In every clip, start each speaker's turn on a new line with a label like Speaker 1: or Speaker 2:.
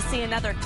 Speaker 1: We'll see another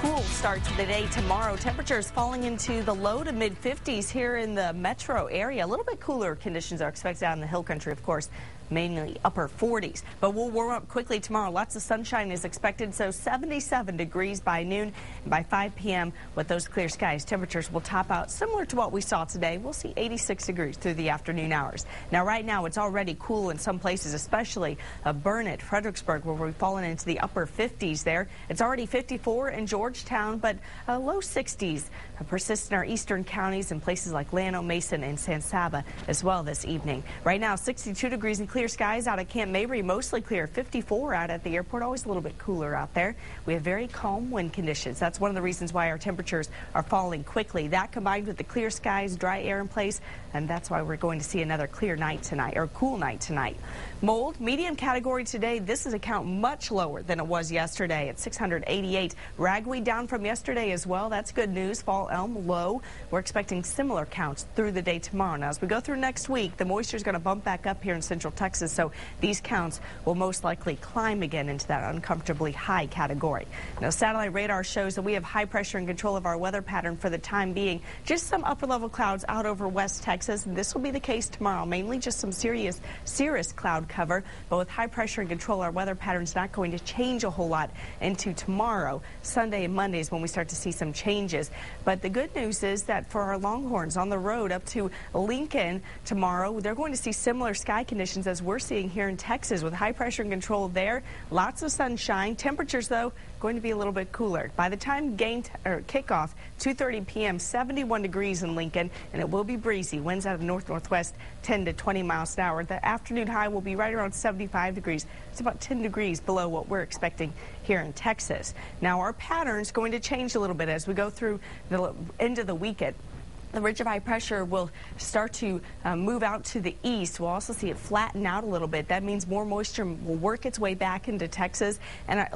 Speaker 1: cool start to the day tomorrow. Temperatures falling into the low to mid 50s here in the metro area. A little bit cooler conditions are expected out in the hill country, of course mainly upper 40s. But we'll warm up quickly tomorrow. Lots of sunshine is expected, so 77 degrees by noon. And by 5 p.m., with those clear skies, temperatures will top out similar to what we saw today. We'll see 86 degrees through the afternoon hours. Now, right now, it's already cool in some places, especially uh, Burnet, Fredericksburg, where we've fallen into the upper 50s there. It's already 54 in Georgetown, but uh, low 60s uh, persist in our eastern counties and places like Llano, Mason, and San Saba as well this evening. Right now, 62 degrees and clear Clear skies out at Camp Mabry, mostly clear. 54 out at the airport, always a little bit cooler out there. We have very calm wind conditions. That's one of the reasons why our temperatures are falling quickly. That combined with the clear skies, dry air in place, and that's why we're going to see another clear night tonight, or cool night tonight. Mold, medium category today. This is a count much lower than it was yesterday at 688. Ragweed down from yesterday as well. That's good news. Fall elm low. We're expecting similar counts through the day tomorrow. Now, as we go through next week, the moisture is going to bump back up here in central Texas. Texas, so these counts will most likely climb again into that uncomfortably high category. Now, satellite radar shows that we have high pressure and control of our weather pattern for the time being. Just some upper level clouds out over West Texas, and this will be the case tomorrow. Mainly just some serious cirrus cloud cover, but with high pressure and control, our weather pattern is not going to change a whole lot into tomorrow. Sunday and Monday is when we start to see some changes. But the good news is that for our Longhorns on the road up to Lincoln tomorrow, they're going to see similar sky conditions as we're seeing here in Texas with high pressure and control there. Lots of sunshine. Temperatures, though, going to be a little bit cooler. By the time game or kickoff, 2.30 p.m., 71 degrees in Lincoln, and it will be breezy. Winds out of north-northwest, 10 to 20 miles an hour. The afternoon high will be right around 75 degrees. It's about 10 degrees below what we're expecting here in Texas. Now, our pattern's going to change a little bit as we go through the end of the weekend the ridge of high pressure will start to uh, move out to the east. We'll also see it flatten out a little bit. That means more moisture will work its way back into Texas and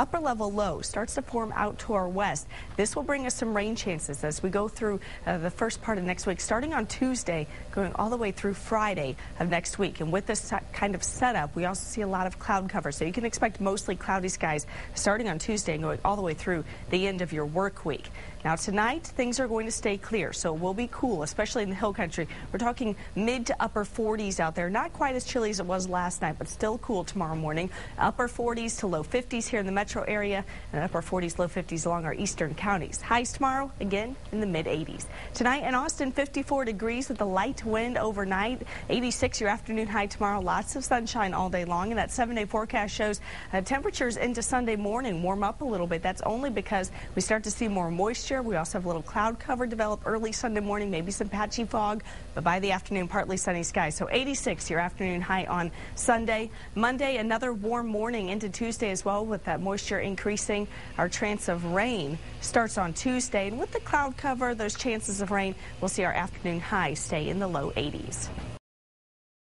Speaker 1: upper level low starts to form out to our west. This will bring us some rain chances as we go through uh, the first part of next week, starting on Tuesday, going all the way through Friday of next week. And with this kind of setup, we also see a lot of cloud cover. So you can expect mostly cloudy skies starting on Tuesday and going all the way through the end of your work week. Now tonight, things are going to stay clear, so it will be cool, especially in the hill country. We're talking mid to upper 40s out there. Not quite as chilly as it was last night, but still cool tomorrow morning. Upper 40s to low 50s here in the metro metro area and upper 40s, low 50s along our eastern counties. Highs tomorrow, again, in the mid 80s. Tonight in Austin, 54 degrees with a light wind overnight. 86 your afternoon high tomorrow. Lots of sunshine all day long. And that seven day forecast shows uh, temperatures into Sunday morning warm up a little bit. That's only because we start to see more moisture. We also have a little cloud cover develop early Sunday morning, maybe some patchy fog, but by the afternoon, partly sunny skies. So 86 your afternoon high on Sunday. Monday, another warm morning into Tuesday as well with that moisture moisture increasing. Our chance of rain starts on Tuesday. And with the cloud cover, those chances of rain, we'll see our afternoon high stay in the low 80s.